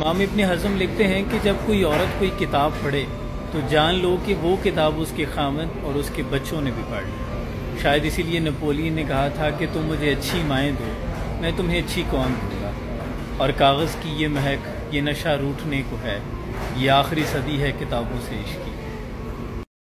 इमाम इबन हज़म लिखते हैं कि जब कोई औरत कोई किताब पढ़े तो जान लो कि वो किताब उसके खामद और उसके बच्चों ने भी पढ़ ली। शायद इसीलिए नपोलियन ने कहा था कि तुम मुझे अच्छी माएँ दो, मैं तुम्हें अच्छी कौन दूँगा? और कागज़ की ये महक, ये नशा रूठने को है, ये आखिरी सदी है किताबों से इश्क